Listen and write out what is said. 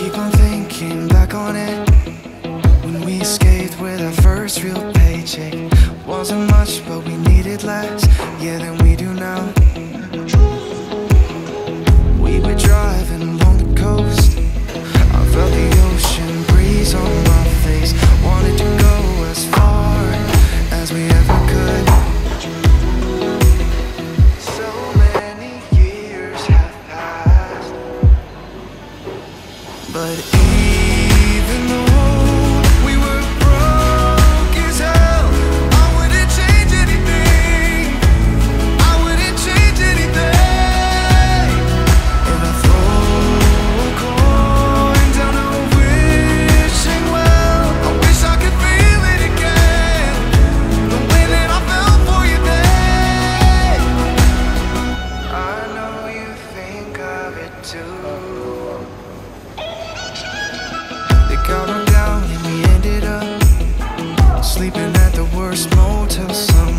keep on thinking back on it. But even though we were broke as hell I wouldn't change anything. I wouldn't change anything. And I throw a coin down a wishing well. I wish I could feel it again. The way that I felt for you then. I know you think of it too. the worst motel song.